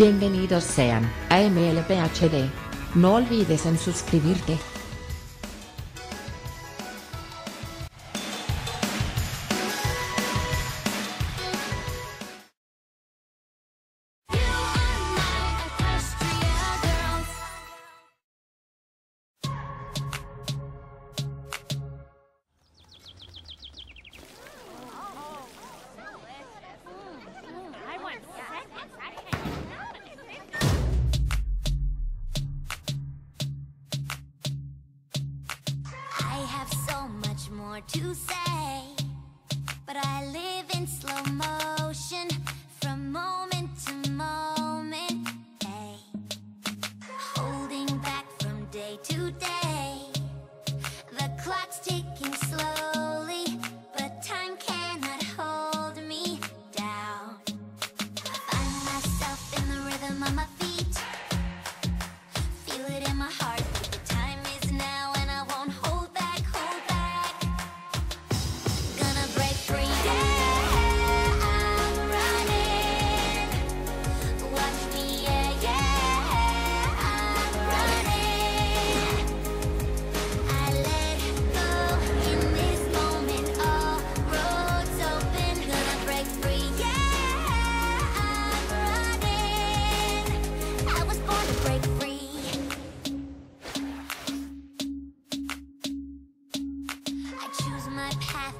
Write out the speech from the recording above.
Bienvenidos sean a MLPHD. No olvides en suscribirte. to say But I live in slow motion From moment to moment hey. Holding back from day to day The clock's ticking slowly But time cannot hold me down find myself in the rhythm of my path